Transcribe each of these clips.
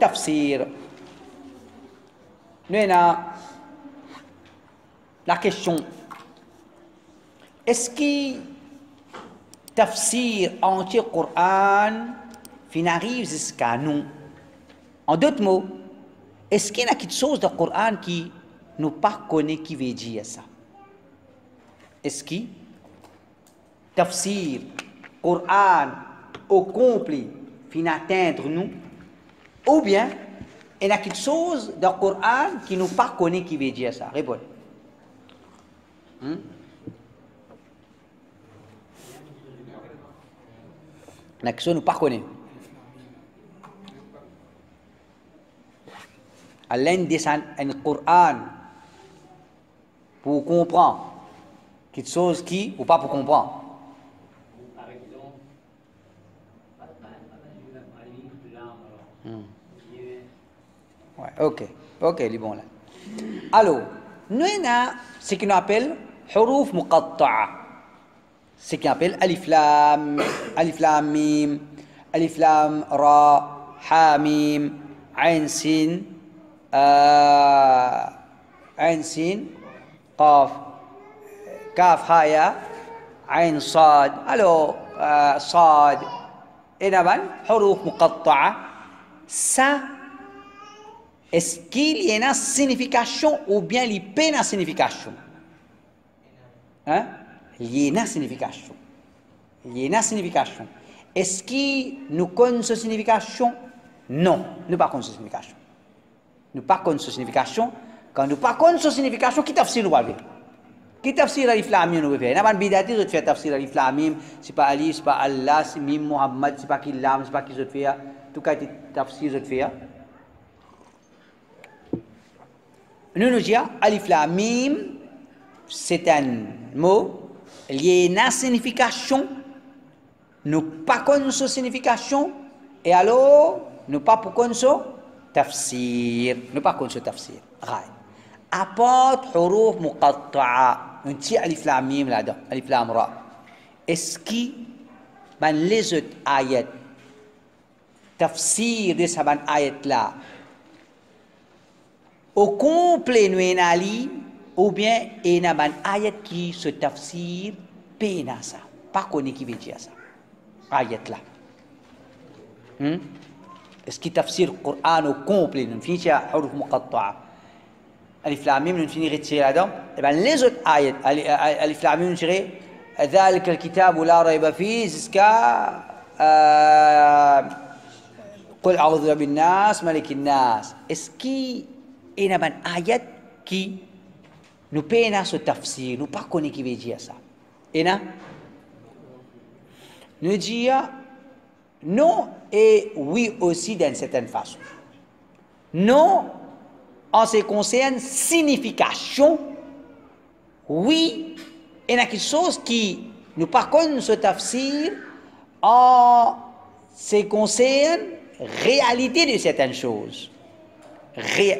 tafsir. Nous avons la question. Est-ce que tafsir entier Coran finalise jusqu'à nous? En d'autres mots, est-ce qu'il y a quelque chose dans le Coran qui nous pas qui veut dire ça? Est-ce que tafsir Coran au complet fin atteindre nous ou bien il y a quelque chose dans le Coran qui nous pas connaît qui veut dire ça Répondez. Hmm? Il y a quelque chose nous pas connaît. À l'indice un Coran pour comprendre quelque chose qui ou pas pour comprendre. Ouais, ok, ok, il est bon là. Alors, nous avons ce qu'on appelle حروف مقطعة ce qu'on appelle alif lam, alif lam mim, alif lam ra, ha mim, ain sin, عين سين قاف كاف هايا عين صاد ألو آه صاد إنما حروف مقطعة ça est-ce qu'il y a une signification ou bien il n'y a pas une signification hein? Il y a une signification il y a une signification est-ce que nous connaissons cette signification? Non nous pas connaissons cette signification. Nous pas connaissons signification. Quand nous pas connaissons signification qui tafsir nous parler? Qui tafsir nous n'a pas bidati de faire tafsir alif lam mim. C'est pas c'est pas allah c'est mim muhammad c'est pas qui lam c'est pas qui je faire tukaiti tafsiri pia hein? nunu jia alif lam mim c'est un mot lié à une signification nous pas connaissons sa signification et alors nous pas pour connaissons tafsir nous pas connaissons tafsir right apporte huruf muqatta'a. Un petit alif lam mim là-dedans alif lam ra est-ce qui ben les autres ayats تفسير دي سبان آيات لا. أو كومبلي نو إنالي أو بيان إينا بان آيات كي سو تفسير بينا سا باكوني كي بيجي سا آيات لا هم؟ اسكي تفسير القرآن أو كومبلي نو فيه حروف مقطعة ألف لاميم نو فيني غيتسير هذا إبان لزوت آيات ألف لاميم نو شغي ذلك الكتاب لا ريب فيه زسكا Est-ce qu'il y a une ayat qui nous paye ce tafsir, nous ne connaissons pas qui veut dire ça? Et nous dire non et oui aussi d'une certaine façon. Non en ce qui concerne signification, oui, il y a quelque chose qui nous par contre ce tafsir en ce qui concerne réalité de certaines choses.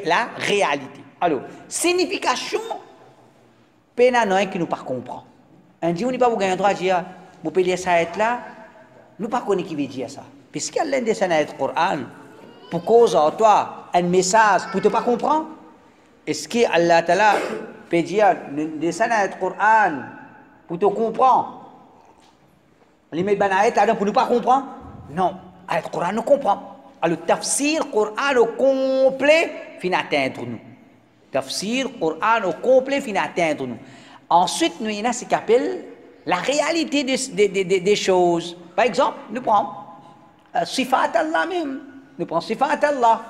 La réalité. Alors, signification, peine qui nous pas comprend. Un dit on n'est pas vous gagner droit dire, vous lire ça être là, nous pas qui veut dire ça. Puisqu'il y a des scènes le Coran, pour cause à toi un message pour te pas comprendre, est-ce que Allah Ta'ala peut dire des scènes le Coran pour te comprendre? Les mettre ban pour ne pas comprendre? Non, le Coran nous comprend. Alors, tafsir Coran au complet fin atteindre nous. Tafsir Coran au complet fin atteindre nous. Ensuite, nous, il y a ce qu'on appelle la réalité des, des, des, des choses. Par exemple, nous prenons euh, Sifat Allah même. Nous prenons Sifat Allah.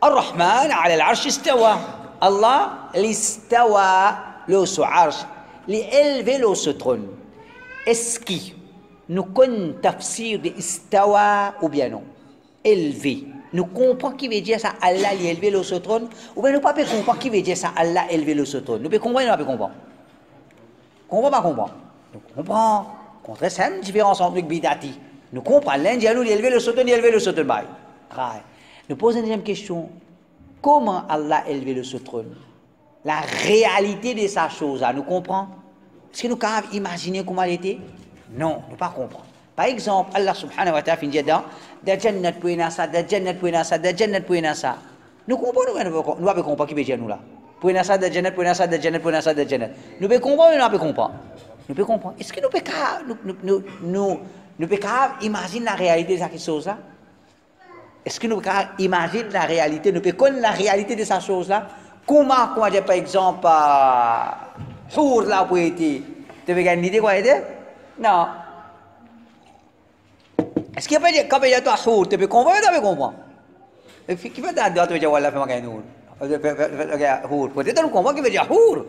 Ar-Rahman ala al-Arsh istawa. Allah l'istawa le su arsh. L'élevé le su trône. Est-ce que nous connaissons tafsir de istawa ou bien non Élevé. Nous comprenons qui veut dire ça Allah l'élevé le su trône ou bien nous ne pas comprendre qui veut dire ça Allah élevé le trône. Nous pouvons comprendre ou pas comprendre Comprends pas. Nous comprenons. Contre ça, une différence entre nous bidati. Nous comprenons. À nous d'élever le sauton, d'élever le sauton. Nous posons une deuxième question. Comment Allah a élevé le sauton La réalité de sa chose, nous comprenons? Est-ce que nous pouvons imaginer comment elle était? Non, ne pas comprendre. Par exemple, Allah subhanahu wa ta'ala fin dia dans da jannat puina sa, da jannat puina sa, da jannat puina sa. Nous comprenons nous nous pas comprendre qui dire nous là. Puina sa, da jannat puina sa, da jannat puina sa, da jannat. Nous peut comprendre ou nous pas comprendre Nous peut comprendre. Est-ce que nous peut nous imaginer la réalité de cette chose là Est-ce que nous peut imaginer la réalité, nous peut connaître la réalité de cette chose là Comment, comment dire par exemple, pour la poétie Tu veux gagner une idée quoi Non. Est-ce qu'il pas de quand il y a toi hour, tu peux comprendre ou tu peux comprendre Et puis qui va dire tu veux dire voilà fais-moi gagner. Hour. Peut-être tu comprends qui veut dire hour.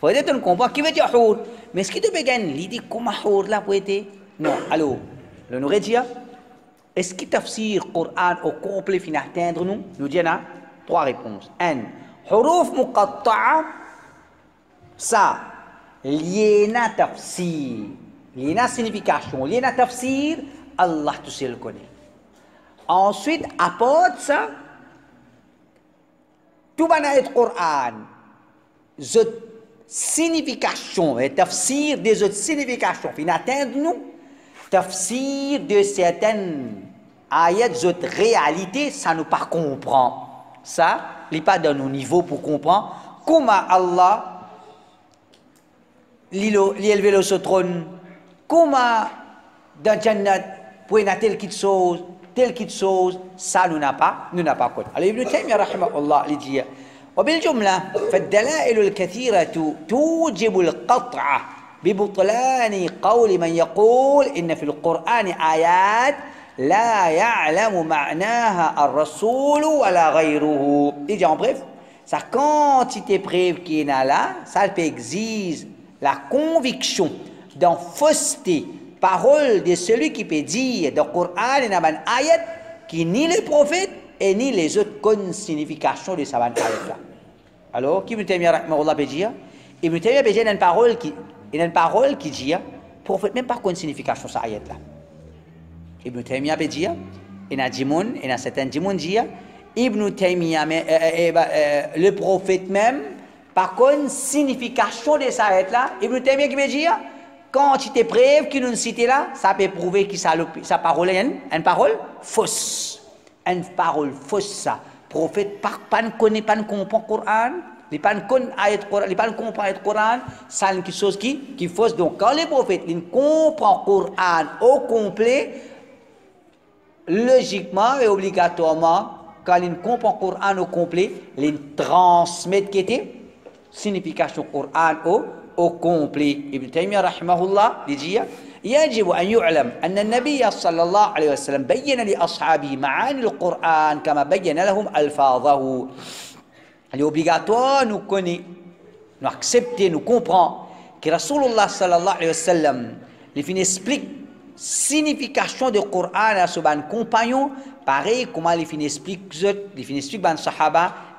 Peut-être tu comprends qui veut dire hour. Mais est-ce que tu peux gagner l'idée comment hour la poétie Non. Alors, le nous dire est-ce que tafsir Coran au complet finit atteindre nous Nous disons trois réponses. Un, huruf muqatta'a ça lié na tafsir, lié na signification, lié na tafsir Allah tout seul le connaît. Ensuite, apporte ça, tout être Coran, cette signification, et tafsir des autres significations, fin atteindre nous, tafsir de certaines ayats, autres réalités, ça nous pas comprend. Ça, il n'est pas dans nos niveaux pour comprendre comment Allah l'élevé le trône, comment dans Jannat pour telle quelque chose, telle quelque chose, ça nous n'a pas, nous n'a pas compte. Alors Ibn Taymiyyah رحمه الله dit وبالجملة فالدلائل الكثيرة توجب القطع ببطلان قول من يقول إن في القرآن آيات لا يعلم معناها الرسول ولا غيره. Il dit en bref, sa quantité preuve qui est là, ça peut exiger la conviction dans fausseté parole de celui qui peut dire dans le Coran et dans ayat qui ni les prophètes et ni les autres connaissent signification de sa ayat là. Alors, qui Ibn Taymiyyah peut dire? Ibn Taymiyyah peut une parole qui une parole qui dit prophète même pas connaît signification de sa ayat là. Ibn Taymiyyah peut dire il y a Jimoun, il y a certains Jimoun dire Ibn Taymiyyah euh, euh, euh, le prophète même par contre, signification de ça être là, Ibn Taymiyyah qui veut dire, te preuve qu'il nous cite là, ça peut prouver que sa parole est une, parole fausse. Une parole fausse ça. Prophète pas ne connaît pas ne comprend le Coran, il pas pas comprend ayat Coran, c'est quelque chose qui qui fausse. Donc quand les prophètes ils comprennent le Coran au complet, logiquement et obligatoirement, quand ils comprennent le Coran au complet, ils transmettent qui était signification Coran au, أكمبلي ابن تيمية رحمه الله لجيه يجب أن يعلم أن النبي صلى الله عليه وسلم بين لأصحابه معاني القرآن كما بين لهم ألفاظه. الأوبيغاتوار نكوني نكسبتي نكومبران كي رسول الله صلى الله عليه وسلم لفين اسبليك signification de Coran à ce ban compagnon pareil comment les fin explique les fin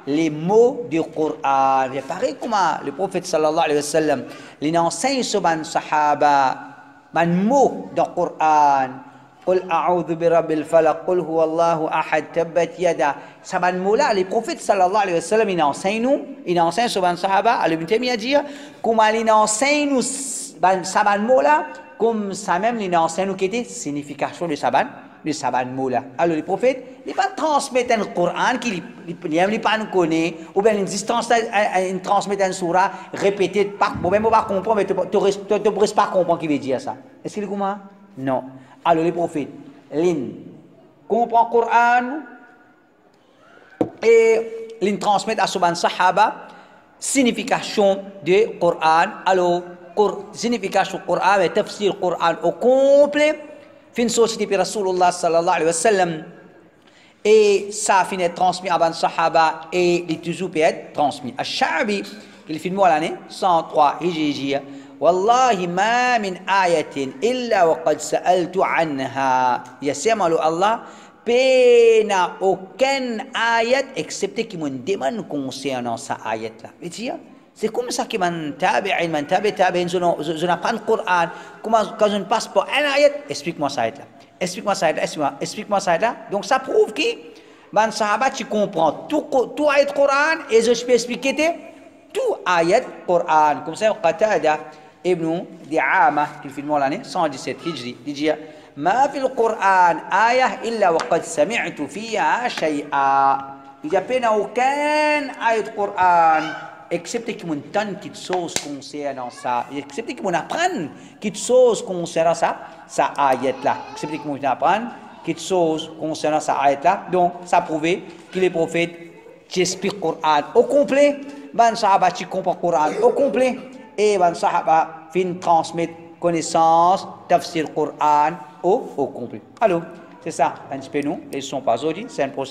les mots du Coran. Et pareil comme le prophète sallallahu alayhi wa sallam, il enseigne sur les sahaba, les mots du Coran. قل أعوذ برب الفلق قل هو الله أحد تبت يدا سبحان مولا للبروفيت صلى الله عليه وسلم إن أنسينو إن أنسين سبحان صحابة على ابن تيمية جيا كما لنا أنسينو سبحان مولا كم سامم لنا أنسينو كده signification de de saban mola alors les prophètes ils pas transmettre un Coran qui ils pas connaît ou bien une distance transmettre un surah répété bon même pas comprendre mais tu tu pas comprendre qui veut dire ça. Est-ce qu'il comment non. Alors les prophètes ils comprennent le Coran et ils transmettent à son sahaba signification du Coran alors signification Coran et tafsir Coran au complet فين سوتي برسول الله صلى الله عليه وسلم؟ اي سا فين ترانسمي أبان صحابة اي لي توجو ترانسمي. الشعبي اللي في الموال 103 هجري والله ما من آية إلا وقد سألت عنها. يسمى الله بين أكن آية اكسبت كي من ديمان كونسيانا سا آية لا. C'est comme ça que man tabi'in, man tabi tabi'in, je n'ai pas le Coran. Comment, quand je ne passe pas un ayat, explique-moi ça là. Explique-moi ça là, explique-moi ça là. Donc ça prouve que, man sahaba, tu comprends tout, tout ayat Coran et je peux expliquer tout ayat Coran. Comme ça, Qatada ibn Di'ama, qui fait l'année 117 Hijri, il dit, ما في القرآن آية إلا وقد سمعت فيها شيئا Il n'y a pas aucun ayat du Coran, excepté qu'il m'entende quelque chose concernant ça, excepté qu'il m'apprenne quelque chose concernant ça, ça ayat là, excepté qu'il m'apprenne quelque chose concernant ça ayat là. Donc, ça prouvait que les prophètes j'explique le Coran au complet, ben sahaba qui comprend le Coran au complet, et ben sahaba fin transmettre connaissance, tafsir Coran au, au complet. Alors, c'est ça, un petit peu nous, ils sont pas aujourd'hui, c'est un processus.